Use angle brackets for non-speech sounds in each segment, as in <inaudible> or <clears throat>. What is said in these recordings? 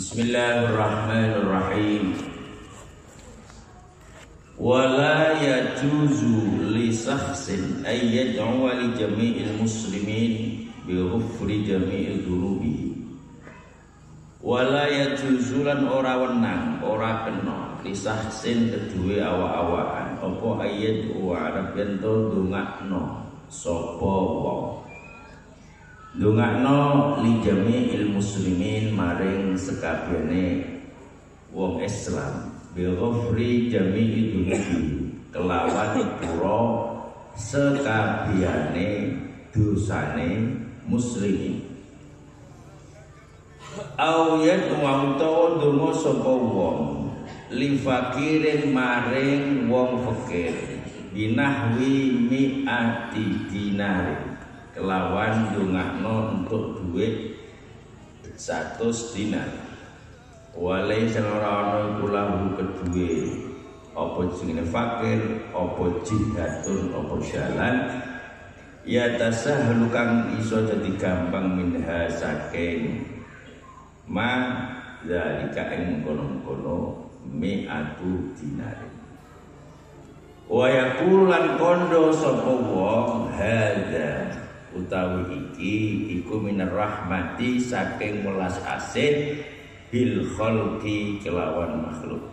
Bismillahirrahmanirrahim. Wala yajuzu li shakhsin ay yad'u li jami'il muslimin bi ghufri jami'i dhunubihi. Wala yajuzu lan ora wenang, ora kena li shakhsin kedue awak-awakan apa ayat wa arab yen to ndongakno sapa wong. Ndongakno li jami'il muslimin maring sekabehane wong Islam. Bi ghafri jami'i dunubi kelawan pura sekabehane dosane muslimin. Au yad'u utawa donga wong li fakirin maring wong fakir. Binahwi mi'ati dinarin kelawan dongakno untuk duit satu dinar. Walai sing ora ana kedue. Apa fakir apa jihadun apa jalan? Ya tasahlu kang iso dadi gampang minha saking. Ma zalika ing kono-kono mi'atu dinar wa yaqulan kondo sapa wong hadza utawi iki iku minar rahmati saking welas asih bil khalqi kelawan makhluk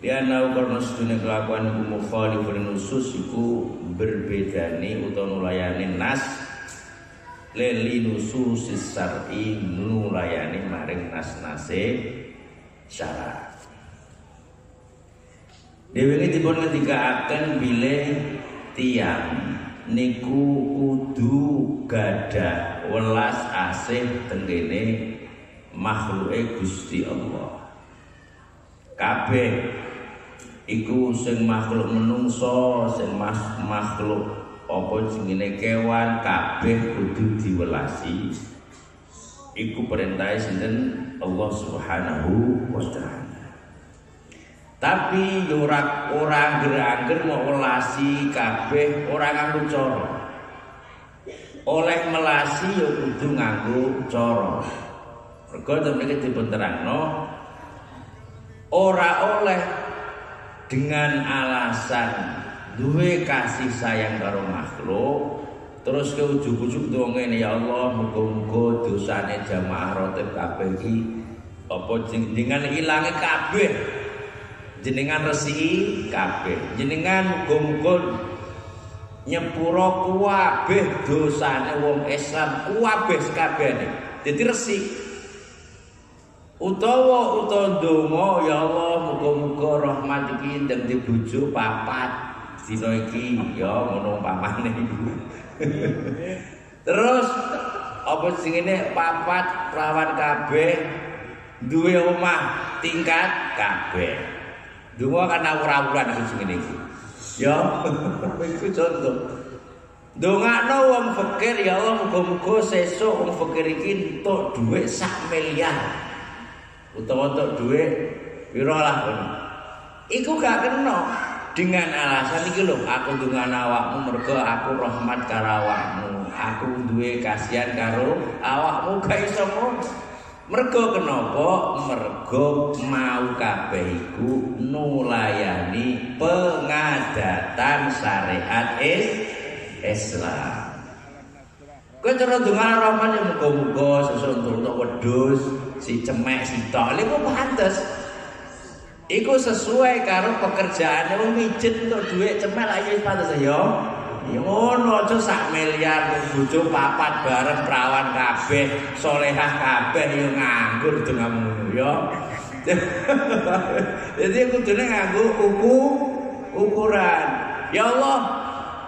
Lianau karena sedunia kelakuan iku mukhalifun nusus iku berbedani utawa nulayani nas leli nusus syar'i nulayani maring nas-nase syarat. Dewi ini dipun ketika akan bilih tiang niku kudu gada welas asih tenggene makhluke Gusti Allah. Kabeh iku sing makhluk menungso, sing makhluk apa jenenge kewan kabeh kudu diwelasi. Iku perintah sinten Allah Subhanahu wa taala. Tapi ora ora angger-angger mau welasi kabeh ora nganggo cara. Oleh melasi ya kudu nganggo cara. Mergo temene dipun terangno ora oleh dengan alasan duwe kasih sayang karo makhluk terus ke ujug-ujug doa ngene ya Allah muga-muga dosane jamaah rotib kabeh iki apa dengan ilange kabeh jenengan resi kabeh. Jenengan muga-muga nyepuro kuwabeh dosane wong Islam kuwabeh sekabehane. Dadi resi. Utawa utawa donga ya Allah muga-muga rahmat iki ndang dibojo papat dina iki. Ya ngono pamane <laughs> terus apa sing ini papat perawan kabeh. Duwe omah tingkat kabeh donga kan awur-awuran iki sing iki ya. <laughs> Iku contoh. Dongakno wong fakir ya Allah muga-muga sesuk wong fakir iki entuk dhuwit sak miliar. Utawa untuk duit piro lah pun iku gak kena. Dengan alasan iki lho aku dengan awakmu mergo aku rahmat karo awakmu. Aku duwe kasihan karo awakmu gak iso mergo kenapa mergo mau kabeh iku nulayani pengadatan syariat Islam Kowe cara donga rahmat ya muga-muga sesuk untuk wedhus si cemek si tok iku pantes. Iku sesuai karo pekerjaane wong mijet untuk duit cemek lah ya pantes ya. Ya ngono aja sak miliar bojo papat bareng perawan kabeh, salehah kabeh ya nganggur dengan ngono ya. <laughs> Jadi kudune nganggo uku ukuran. Ya Allah,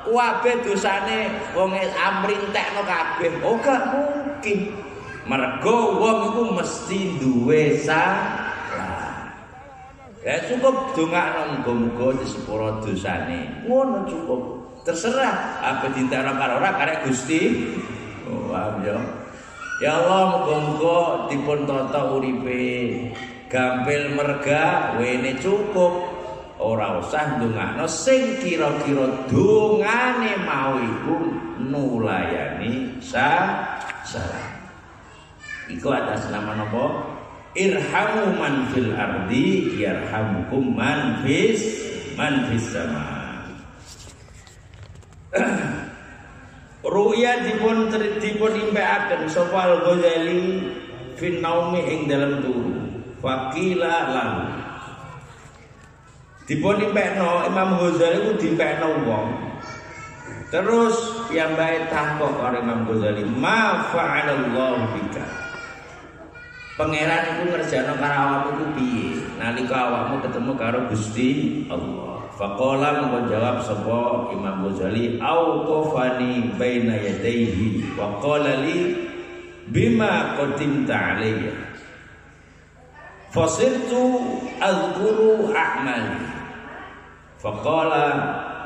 kabeh dosane wong amrintekno kabeh. Oh gak mungkin. Mergo wong iku mesti duwe salah. Ya cukup dongakno muga-muga disepuro dosane. Ngono cukup. Terserah apa dintara karo ora karek Gusti. Oh, ya. Ya Allah muga-muga dipun tata uripe gampil merga wene cukup ora usah ndongakno sing kira-kira dongane mau iku nulayani sa salah. Iku atas nama nopo irhamu man fil ardi yarhamukum man fis man fis sama <coughs> Ruya dipun dipun impekaken sapa Al-Ghazali fin naumi ing dalam turu. Fakila lan dipun impekno Imam Ghazali ku diimpekno wong. Terus yang baik takok karo Imam Ghazali, "Ma fa'alallahu bika?" Pangeran iku ngerjakno karo awakmu piye? Nalika awakmu ketemu karo Gusti Allah. Faqala mongko jawab sapa Imam Ghazali, "Auqafani baina yadayhi wa qala li bima qadimta alayya." Fasirtu azkuru a'mali. Faqala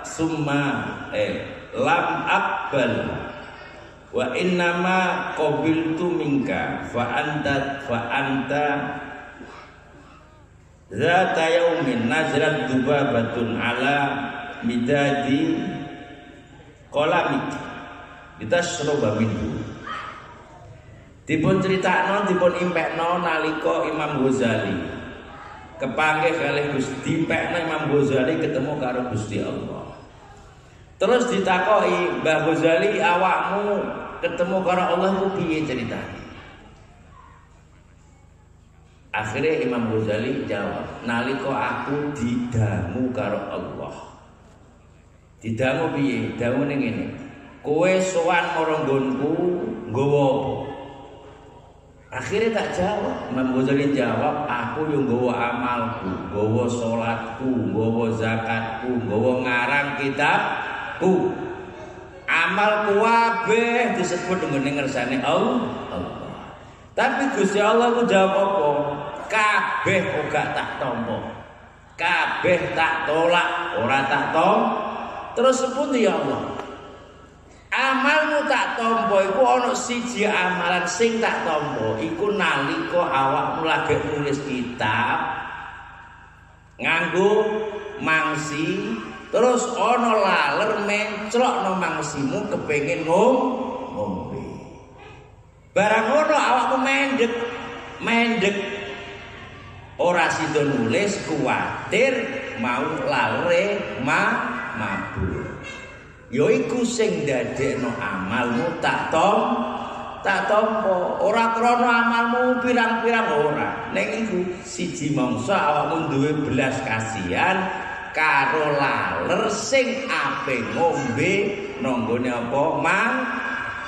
summa eh lam aqbal wa innama qabiltu minka fa anta fa anta Zata yaumin nazrat dubabatun ala midadi kolamik. Litasroba minhu. Dipun critakno dipun impekno nalika Imam Ghazali. Kepanggih kalih Gusti impekno Imam Ghazali ketemu karo Gusti Allah. Terus ditakoki Mbah Ghazali awakmu ketemu karo Allah ku piye ceritane Akhirnya Imam Ghazali jawab, nalika aku didamu karo Allah. Didamu piye? Damu ning ngene. Kowe sowan marang nggonku nggawa apa? Akhirnya tak jawab. Imam Ghazali jawab, aku yang nggawa amalku, nggawa salatku, nggawa zakatku, nggawa ngarang kitabku. Amalku kabeh disebut dengan ngersane Allah. Tapi Gusti Allah ku jawab apa? Kabeh ora tak tampa. Kabeh tak tolak, ora tak tom. Terus sepundi ya Allah? Amalmu tak tampa iku ana siji amalan sing tak tampa iku nalika awakmu lagi nulis kitab nganggo mangsi terus ana laler menclokno mangsimu kepengin ngombe. Barang ngono awakmu mendek, mendek. Ora sida nulis kuwatir mau lare ma mabur. Ya iku sing ndadekno amalmu tak tom tak tompo ora krana amalmu pirang-pirang ora ning iku siji mangsa awakmu duwe belas kasihan karo laler sing ape ngombe nanggone apa mang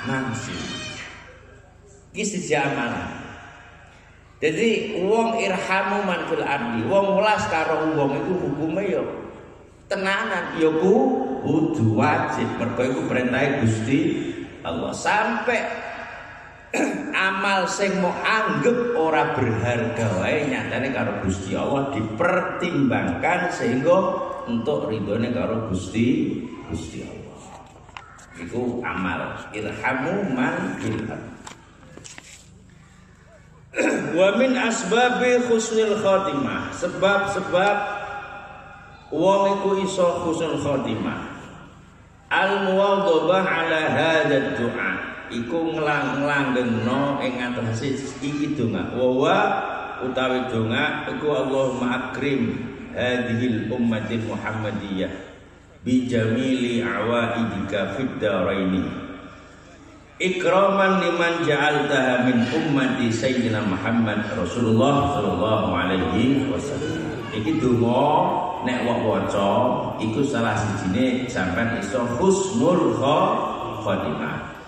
mangsi Siji amalan. Jadi wong irhamu man fil ardi, wong welas karo wong iku hukume yo tenanan yo ku kudu wajib mergo iku perintah Gusti Allah sampai <clears throat> amal sing mau anggap ora berharga wae nyatane karo Gusti Allah dipertimbangkan sehingga untuk ridhone karo Gusti Gusti Allah. Iku amal irhamu man fil ardi. Wa min asbabi khusnil khotimah sebab-sebab wong iku iso khusnul khotimah al muwadhabah ala hadzal du'a. Iku nglang-langgengno ing atase iki donga. Wa utawi donga iku Allahumma akrim hadhil ummati Muhammadiyah bi jamili awaidika fid daraini ikraman liman ja'altaha min ummati sayyidina Muhammad Rasulullah sallallahu alaihi wasallam. Iki donga nek wong waca iku salah sijine sampean iso husnul khotimah.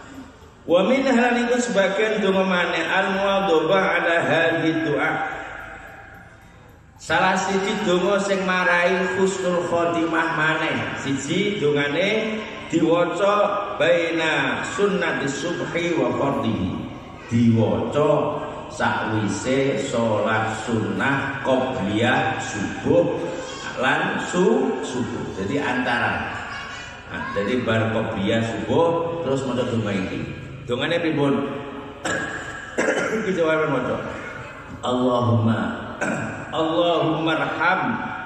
Wa min hal iku sebagian donga maneh al muwadhabah ala hadhihi doa. Salah siji donga sing marai husnul khotimah maneh. Siji dongane diwaca baina sunnati subhi wa fardhihi diwaca sakwise salat sunnah qobliyah subuh lan su subuh. Jadi antara. Nah, jadi bar qobliyah subuh terus maca donga iki. Dongane pripun? Iki jawaban maca. Allahumma Allahumma arham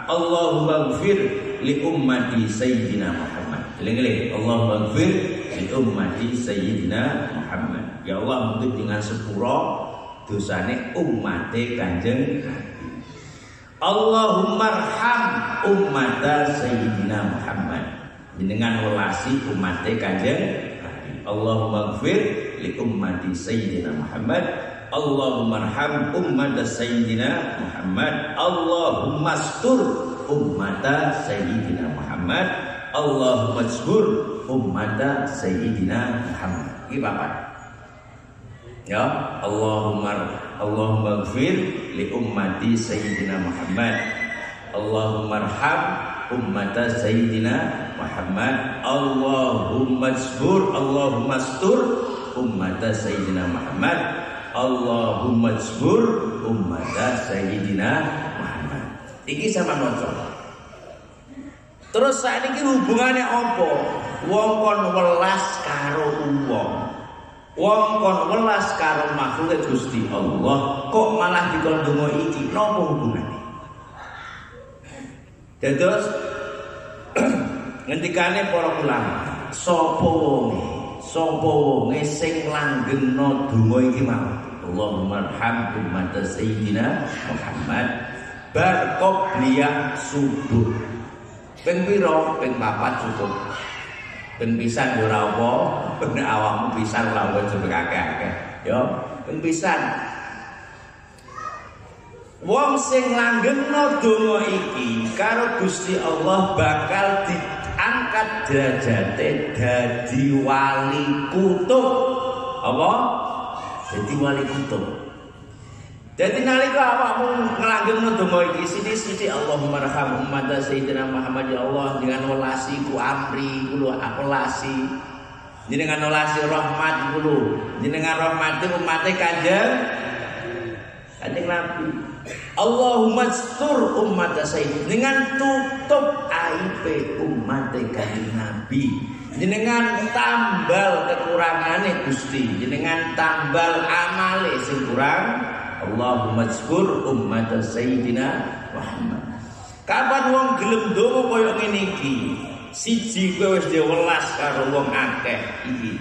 Allahumma gfir li ummati sayyidina Muhammad Eling-eling, Allah maghfir li ummati Sayyidina Muhammad. Ya Allah, mungkin dengan sepuro dosane umate Kanjeng Nabi. Allahumma arham ummata Sayyidina Muhammad. Dengan welasi umate Kanjeng Nabi. Allahumma gfir li ummati Sayyidina Muhammad. Allahumma arham ummata Sayyidina Muhammad. Allahumma astur ummata Sayyidina Muhammad. Allahumma astur ummata Sayyidina Muhammad. Ini Bapak. Ya, Allahumma Allahumma gfir li ummati Sayyidina Muhammad. Allahumma arham ummata Sayyidina Muhammad. Allahumma asbur Allahumma astur ummata Sayyidina Muhammad. Allahumma asbur ummata Sayyidina Muhammad. Iki sama maca. Terus saat ini hubungannya apa? Wong kon welas karo wong. Wong kon welas karo makhluk Gusti Allah, kok malah dikon donga iki? Napa hubungane? Dados <clears throat> ngendikane para ulama, sapa wonge? Sapa wonge sing langgengno donga iki mau? Allahumma arham ummat sayyidina Muhammad bar subuh. Ping pira? Ping papat cukup. Ben pisan yo ora apa, ben awakmu pisan ora apa jebek akeh-akeh. Yo, pisan. Wong sing langgengno donga iki karo Gusti Allah bakal diangkat derajate dadi wali kutub. Apa? Dadi wali kutub. Jadi nalika awakmu ngelanggengno donga iki sithik-sithik Allahumma arham ummat sayyidina Muhammad ya Allah dengan welasi ku amri kulo apelasi. Jenengan welasi rahmat kulo. Jenengan rahmati umat kanjeng Kanjeng Nabi. Allahumma stur ummat sayyid dengan tutup aib umat kanjeng Nabi. Jenengan tambal kekurangane Gusti, jenengan tambal amale sing kurang Allahumma zkur ummat Sayyidina Muhammad. Kapan wong gelem donga kaya ngene iki? Siji kowe wis diwelas karo wong akeh iki.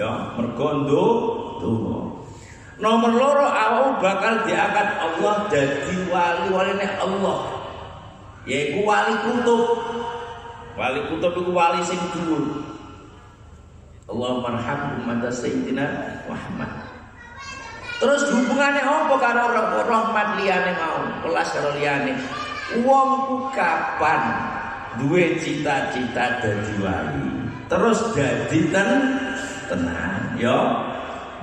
Ya, mergo donga. Nomor loro awak bakal diangkat Allah jadi wali-waline Allah. Yaiku wali kutub. Wali kutub iku wali sing dhuwur. Allahumma arham ummat Sayyidina Muhammad. Terus hubungannya apa karo rahmat liyane mau, kelas karo liyane. Wong ku kapan duwe cita-cita dadi wali. Terus dadi ten tenang, ya.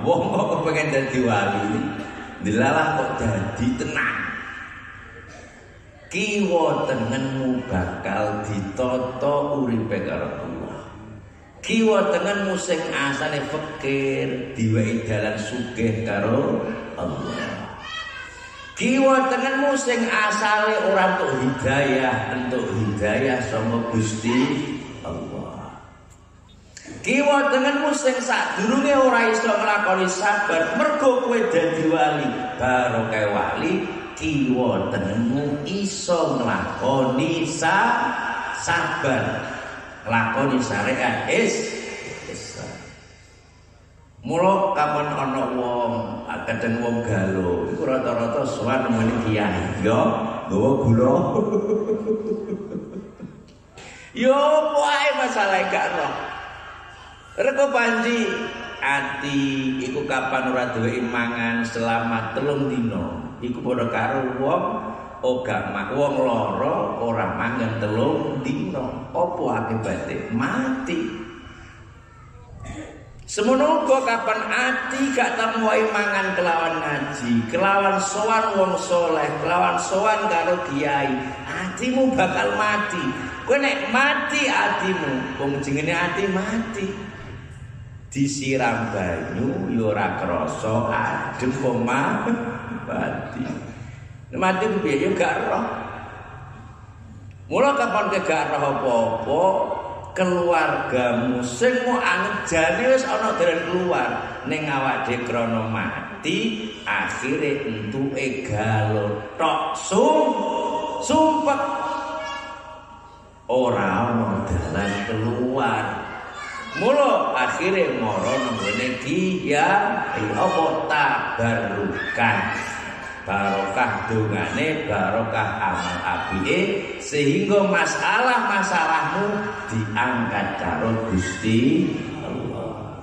Wong kok pengen dadi wali, dilalah kok dadi tenang. Kiwa tengenmu bakal ditata uripe karo. Kiwa tengenmu sing asale fakir diwehi dalan sugih karo Allah. Kiwa tengenmu sing asale ora untuk hidayah, untuk hidayah sama Gusti Allah. Kiwa tengenmu sing sadurunge ora iso nglakoni sabar, mergo kowe dadi wali, baru kae wali, kiwa tengenmu iso nglakoni sa sabar. Lakoni syariat is Mula kapan ana wong kadang wong galo iku rata-rata sowan nemeni kiai ya nggawa gula. <laughs> Yo wae masalah gak roh Reko panji ati iku kapan ora duwe mangan selama telung dino iku padha karo wong Oga mak wong lara ora mangan telung dina. Apa akibate? Mati. Semono kapan ati gak tamuai mangan kelawan ngaji, kelawan sowan wong soleh, kelawan sowan karo kiai, atimu bakal mati. Kowe nek mati atimu, wong jenenge ati mati. Disiram banyu yo ora krasa adem kok <laughs> mati. Mati ku piye? Yo gak roh. Mula kapan ke gak roh apa-apa keluargamu sing mau anjane wis ana dalan keluar ning awake krana mati akhire entuke galotok sum sumpek. Ora ana dalan keluar. Mula akhirnya moro nenggone dia apa? Tabarukan. Barokah dungane, barokah amal apike sehingga masalah-masalahmu diangkat karo Gusti Allah.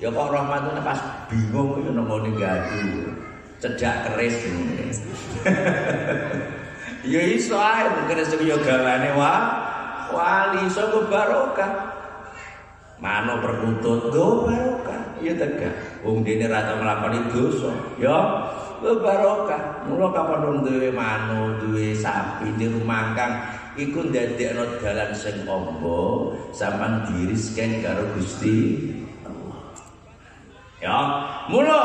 Ya kok rahmatnya pas bingung ya nengone gadu. Cedak keris <laughs> ya iso ae mungkin sing yo gawane wa wali iso barokah. Mano perkutut do barokah. Ya tegak. Wong dene ra tau dosa. Ya barokah. Mula kapan duwe mano, duwe sapi di rumah kang iku ndadekno dalan sing amba, sampean dirisken karo Gusti Ya, mula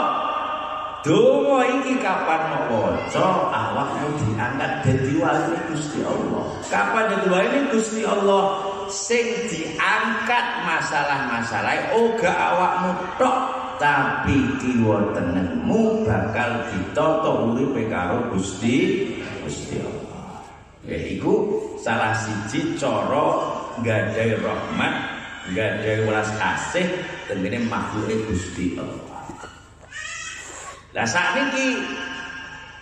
Donga iki kapan mau waca awakmu diangkat dadi wali Gusti Allah. Kapan dadi wali Gusti Allah sing diangkat masalah-masalah oga awakmu tok tapi kiwa tenenmu bakal ditata uripe karo Gusti Gusti Allah. Yaiku salah siji cara gadai rahmat, gadai welas kasih tengene makhluke Gusti Allah. Lah sakniki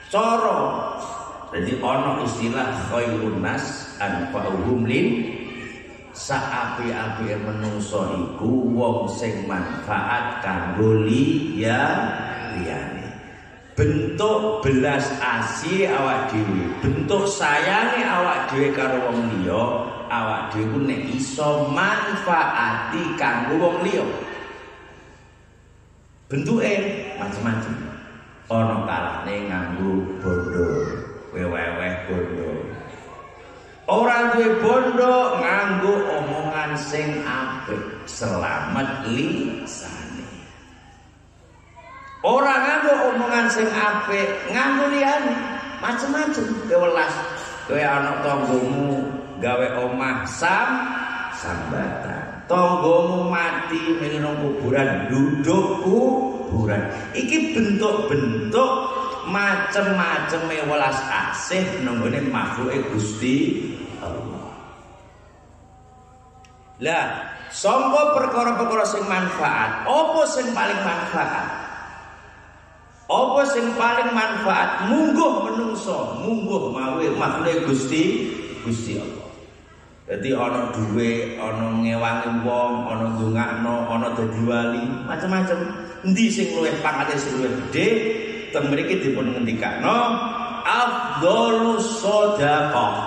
cara jadi ana istilah khairun nas anfa'uhum lin saapi-api menungso iku wong sing manfaat kanggo liya liyane bentuk belas asih awak dhewe bentuk sayange awak dhewe karo wong liya awak dhewe ku nek iso manfaati kanggo wong liya. Bentuke macam-macam ana kalane nganggo bondo weweh bondo ora duwe bondo nganggo omongan sing apik selamat lisane. Ora nganggo omongan sing apik nganggo liyane macem-macem. Kewelas kowe ana tanggomu gawe omah sam sambatan. Tanggomu mati ning kuburan duduk kuburan. Iki bentuk-bentuk macem-macem welas asih nenggone makhluke Gusti Allah lah sangka perkara-perkara sing manfaat apa sing paling manfaat apa sing paling manfaat mungguh menungso mungguh mawe makhluke Gusti Gusti Allah Jadi ana duwe, ana ngewangi wong, ana ndongakno, ana dadi wali, macam-macam. Endi sing luwih pangkate sing luwih gedhe? Teng mriki dipun ngendikano afdhalus shadaqah.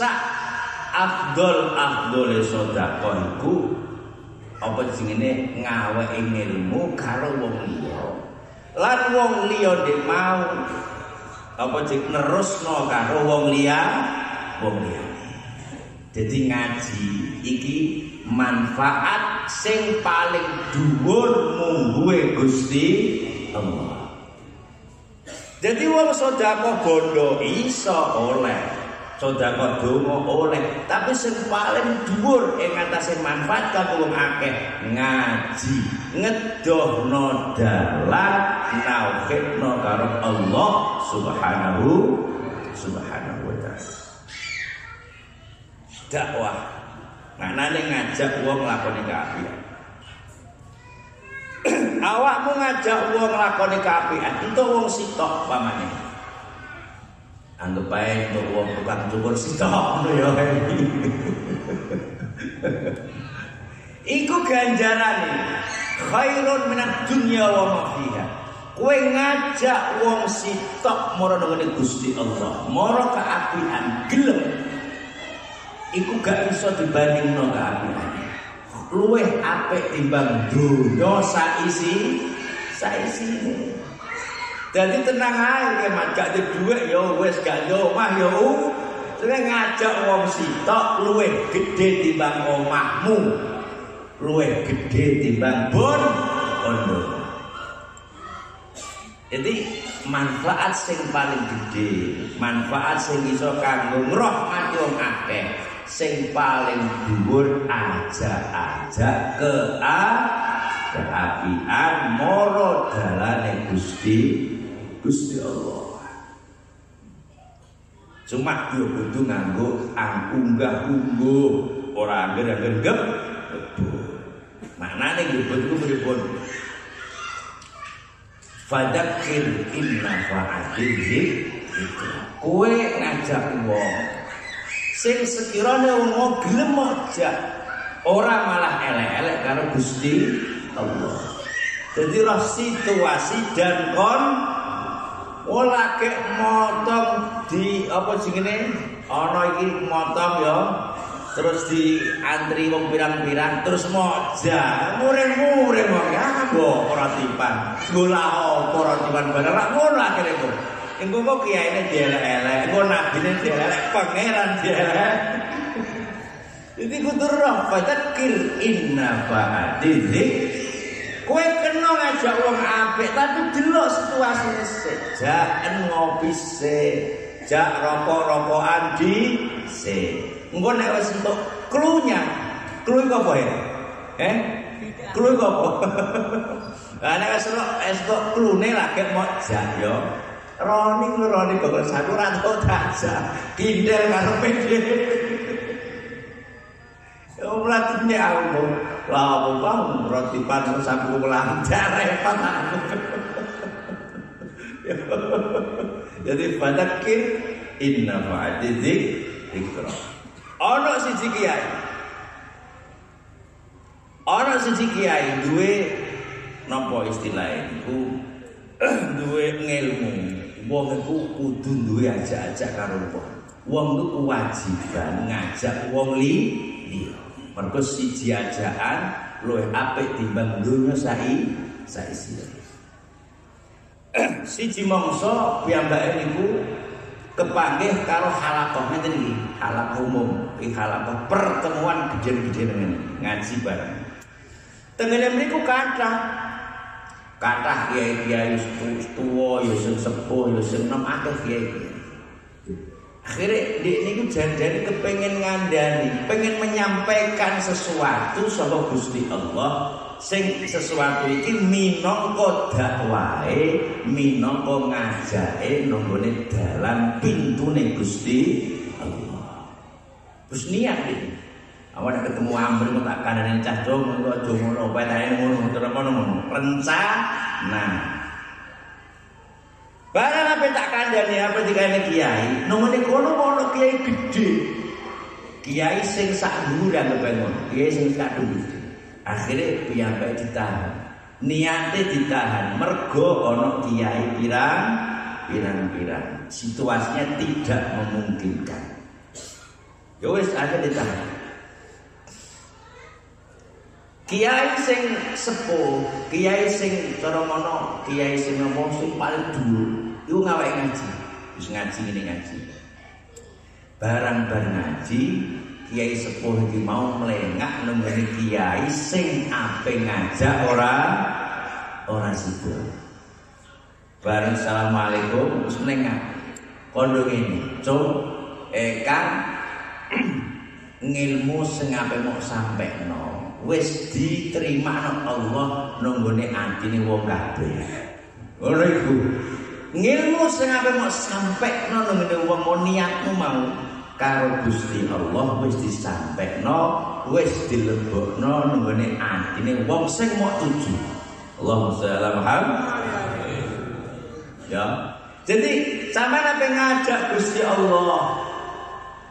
Sa afdol afdole sedekah iku apa jenenge? Ngaweki ilmu karo wong liya. Lan wong liya ndek mau apa cek nerusno karo wong liya wong liya jadi ngaji iki manfaat sing paling dhuwur mungguhe Gusti Allah. Jadi wong sedekah bondo iso oleh sedekah donga oleh. Tapi sing paling dhuwur ing atase manfaat kanggo akeh ngaji. Ngedohno dalan nauhidno karo Allah Subhanahu Subhanahu wa taala. Dakwah. Maknane ngajak wong lakoni kaapian <clears throat> awakmu ngajak wong lakoni kaapian entuk wong sitok pamane anggap baik untuk wong tukang cukur sitok <laughs> ngono ya Iku ganjarane khairun minat dunya wa ma. Kowe ngajak wong sitok mara nang Gusti Allah, mara kaapian gelem. Iku gak iso dibandingno kaapian. Luwih apik timbang donya saisi saisine. Jadi tenang aja, mat gak ada duit ya wes gak ada omah ya Terus ngajak wong sitok luwih gede timbang omahmu. Luwih gede timbang bon bondo. Jadi manfaat sing paling gede, manfaat sing iso kanggo ngrahmati wong akeh, sing paling dhuwur aja-aja ke a keapian moro dalane Gusti Gusti Allah. Cuma yo kudu nganggo unggah-ungguh, ora angger-angger gep. Maknane gebut ku pripun? Fadakir inna fa'atil Kowe ngajak wong sing sekiranya wong gelem aja ora malah elek-elek karo Gusti Allah. Jadi roh situasi dan kon ora kek motong di apa jenenge? Ana iki motong ya. Terus di antri wong pirang-pirang terus moja. Muring-muring wong ya mbok ora tipan. Gola apa ora tipan barang lak ngono akhire kok engko kok kiyaine dielek-elek engko nabine dielek pangeran dielek Jadi kudu roh fadzakir inna kena ngajak wong apik tapi delok situasine sik. Jaken ngopi sik. Jak rokok-rokokan di sik. Engko nek wis entuk klunya. Klu iku apa ya? Eh? Klu iku apa? <laughs> Lah nek wis entuk klune lagi mau jak yo. Roni lu roni kok satu ra tau tajak. Kindel karepe <laughs> dhewe. Yo mlatine aku. Lah apa bang roti pan sampu lancar <laughs> repot aku. Jadi fadakir inna fa'adidik dikra. Ana siji kiai. Ana siji kiai duwe napa istilah iku <clears throat> duwe ngilmu. Wong iku kudu duwe ajak-ajak karo wong. Wong kewajiban ngajak wong liya. Mergo siji ajakan luwih apik timbang donya sai saisi. <clears throat> siji mangsa piyambake niku kepanggih karo halaqah ngeten iki, halaqah umum, iki halaqah pertemuan gede-gede ngene, ngaji bareng. Tengene mriku kathah kathah kiai-kiai tuwa ya sing sepuh ya sing nom akeh kiai-kiai. Akhirnya dia ini jangan kepengen ngandani, pengen menyampaikan sesuatu sama Gusti Allah. Sing sesuatu iki minangka dakwahe, minangka ngajake nanggone dalan pintune Gusti Allah. Terus niat iki. Awak ketemu Amr kok tak kandhane cah dong, kok aja ngono, petane ngono, terus ngono. Rencana. Barang apa dikane kiai, nomone kono kono kiai gede. Kiai sing sak dhuwur kepengon, kiai sing sak dhuwur. Akhire piyambake ditahan. Niate ditahan mergo ana kiai pirang pirang-pirang. Situasinya tidak memungkinkan. Ya wis ditahan. Kiai sing sepuh, kiai sing cara kiai sing ngomong sing paling dhuwur, iku ngawake ngaji. Wis ngaji ngene ngaji. Barang bar ngaji, kiai sepuh iki mau melengak nembeni kiai sing ape ngajak ora ora sibuk. Bareng assalamualaikum wis melengak. Kondo ngene, "Cung, Kang, <clears throat> ngilmu sing ape mau sampekno." wis diterima nang Allah nunggone atine wong kabeh. Ora iku. Ngilmu sing ape mau sampe nang nggone wong mau niatmu mau karo Gusti Allah wis disampekno, wis dilebokno nunggone atine wong sing mau tuju. Allahumma sholli ala. Ya. Jadi sampean ape ngajak Gusti Allah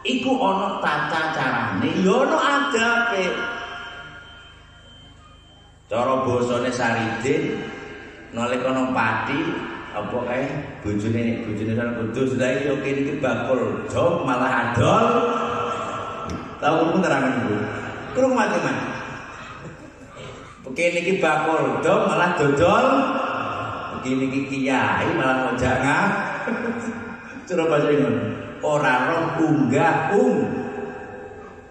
iku ana tata carane, ya ana adabe. Cara basane Saridin nalika nang pati apa kae bojone bojone kan kudus lha iya kene iki bakul jom malah adol. Tahu pun terangan Bu. Kurang macam mana? Kene iki bakul jom malah dodol. Kene iki kiai malah ngojak ngah. Cara bahasa ngono. Ora roh unggah um.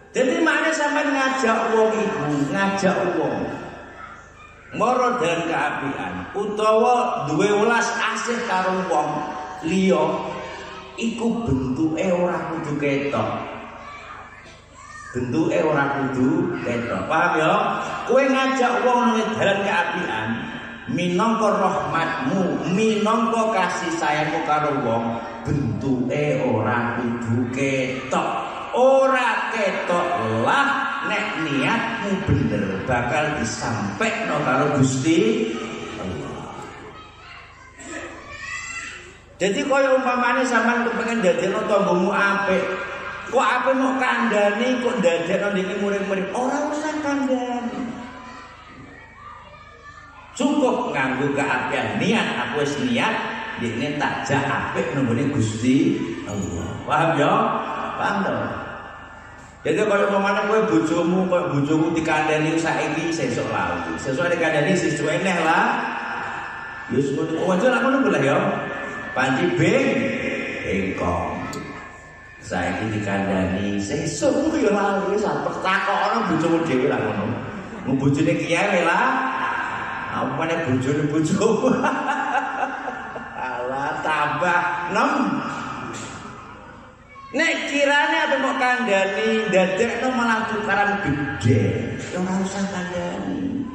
Jadi mana sampai ngajak wong iku, ngajak wong. Moro dan keapian utawa duwe welas asih karo wong liya iku bentuke ora kudu ketok. Bentuke ora kudu ketok. Paham ya? Kowe ngajak wong nang dalan keapian minangka rahmatmu minangka kasih sayangmu karo wong bentuke ora kudu ketok. Ora ketok lah nek niatmu bener bakal disampaikan karo Gusti Jadi kaya umpamane sampean kepengin dadekno tanggamu apik. Kok apik mau kandhani kok dadekno ndek murid-murid ora usah kandhani. Cukup nganggo keapian niat aku wis niat dekne tak jak apik nunggone Gusti Allah. Paham ya? Paham to? Jadi kalau umpamane kowe bojomu kok bojomu dikandani saiki sesuk lali. Sesuk dikandani sesuk eneh lah. Ya ngono. Wajar aku nunggu lah ya. panci beng bengkong saiki dikandani sesuk ya lali sampe takokno bojomu dhewe lah ngono mu bojone kiye lah apa meneh bojone bojomu <laughs> alah tambah nem Nek kirane apa mau kandani dadekno malah tukaran gede. Ya ora usah kandani.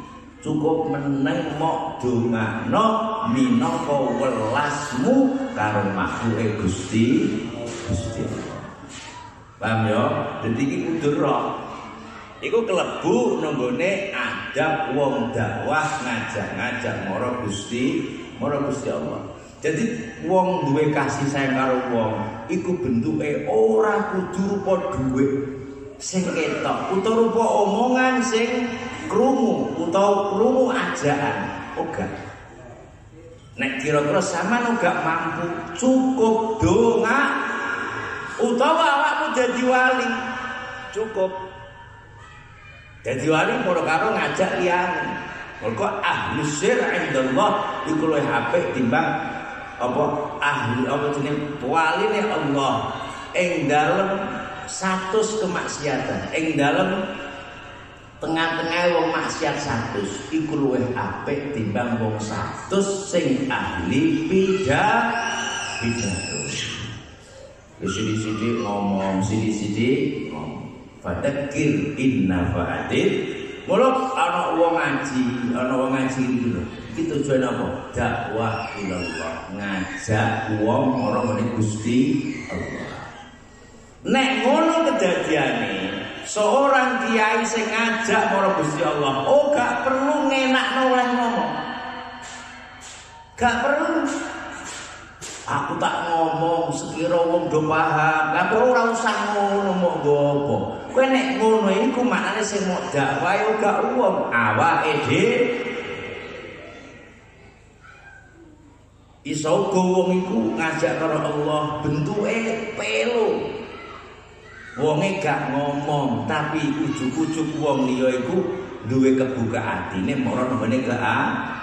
cukup meneng mok dongakno minangka welasmu karo makhluke Gusti Gusti Paham ya? Dadi iki kudu roh. Iku kelebu nanggone adab wong dakwah ngajak-ngajak marang Gusti, marang Gusti Allah. Jadi wong duwe kasih sayang karo wong, iku bentuke ora kudu rupa dhuwit sing ketok, utawa rupa omongan sing krungu utawa krungu ajaan ora nek kira-kira sampean ora mampu cukup donga utawa awakmu dadi wali cukup. Dadi wali moro karo ngajak liyane. Mergo ahli sir indallah iku luwih apik timbang apa? Ahli apa wali Allah. Ing dalem satus kemaksiatan. Ing dalem tengah-tengah wong maksiat satu iku luwih apik timbang wong satu sing ahli pida pidato. Wis sithik ngomong sithik-sithik ngomong. Fadakir inna fa'adir. Mulo ana wong ngaji ana wong ngaji iki lho iki tujuan apa? Dakwah ilallah. Ngajak wong ora meneh Gusti Allah. Nek ngono kedadiane seorang kiai sing ngajak para Gusti Allah oh gak perlu ngenakno oleh ngomong. Gak perlu. Aku tak ngomong sekira wong do paham. Gak perlu ora usah ngono monggo apa? Kowe nek ngono iku maknane sing mau dakwah yo gak wong. Awake dhewe iso wong iku ngajak karo Allah bentuke pelo Wonge gak ngomong, tapi ujug-ujug wong liya iku duwe kebuka atine marang ngene ke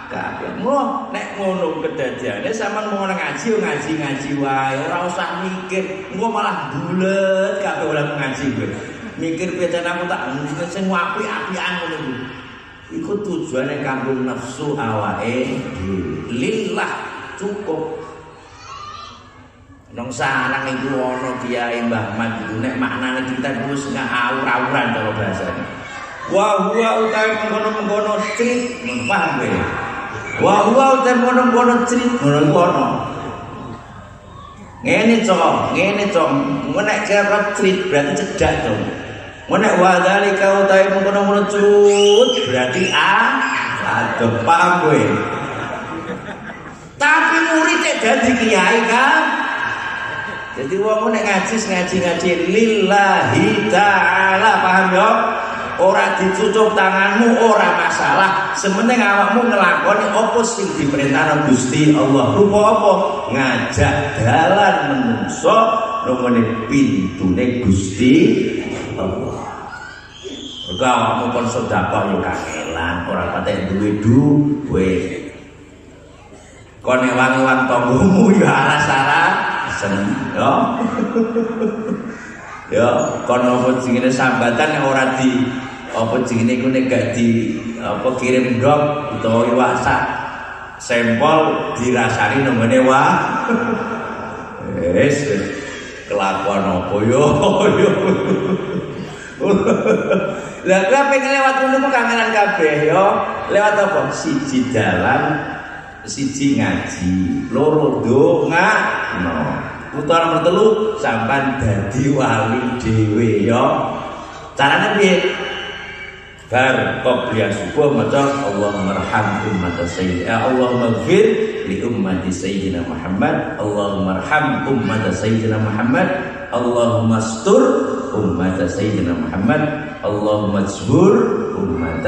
kabeh. Ngono nek ngono kedadiane sampean mau ngaji ngaji ngaji wae, ora usah mikir, engko malah bulet kabeh ora ngaji kowe. Mikir piye aku tak sing apik-apikan ngono iku. Iku tujuane kanggo nafsu awake lillah cukup Nong sarang iku ana Kiai Mbah Mat maknane kita terus nggak awur-awuran kalau bahasane. Wa huwa utawi mengkono-mengkono crit, paham kowe? Wa huwa utawi mengkono-mengkono crit, ngono. Ngene cok, ngene cok, nek kira crit berarti cedak dong. Nek wa dzalika utawi mengkono-mengkono cut berarti a aduh paham kowe. Murid dadi kiai kan Jadi wong nek ngaji ngaji ngaji lillahi taala paham yo? Ora dicucuk tanganmu ora masalah. Sementing awakmu nglakoni apa sing diperintah Gusti Allah. Rupa apa? Ngajak dalan menungso nomone pintune Gusti Allah. Mergo awakmu kon sedekah yo kangelan, ora patek duwe duwe. Kon ewang-ewang tanggomu yo aras-aras seneng ya. Ya <laughs> kono apa jenenge sambatan ora di apa jenenge iku nek gak di apa kirim drop utawa WhatsApp. Sampel dirasani nemene wah. Wis kelakuan apa yo <laughs> yo Lah pengen lewat ngono ku kangenan kabeh yo. Lewat apa? Siji dalan, siji ngaji, loro donga, no. Nomor telu sampan dadi wali dhewe yo. Carane piye? Bar qobliya subuh maca Allahumma arham ummat sayyidina Allahumma ighfir li ummati sayyidina Muhammad Allahumma arham ummat sayyidina Muhammad Allahumma astur ummat sayyidina Muhammad Allahumma jbur ummat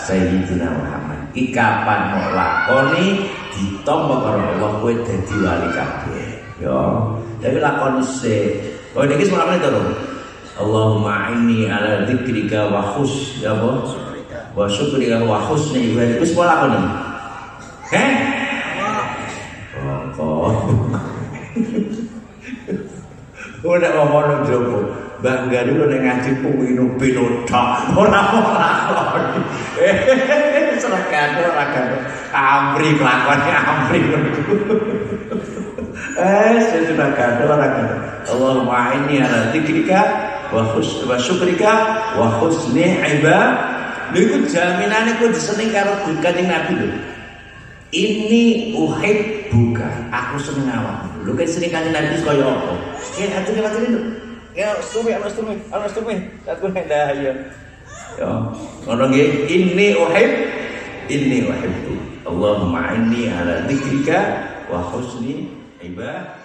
sayyidina Muhammad iki kapan mau lakoni ditampa karo Allah kowe dadi wali kabeh yo jadi lakoni se kowe iki semono to Allahumma inni ala dzikrika wa hus ya apa? Wa syukrika wa husni ibadatik. Wis pola apa nih? Heh? Oh, Udah ngomong jopo. Bangga dulu nek ngaji punginu pinotok. Ora ora. <laughs> Eh, seragam ora kan. Amri kelakuannya amri. Eh, sudah kado ora kan. Allahumma inni ala dzikrika wa hus wa syukrika wa husni ibad niku jaminane ku diseneng karo Kanjeng Nabi lho. Ini uhib buka aku seneng awak lho kan seneng Kanjeng Nabi kaya apa? Ya atune atune lho. Ya stumi ana stumi ana stumi aku dah ya ya ngono nggih. Ini uhib ini uhib Allahumma inni ala dzikrika wa husni ibad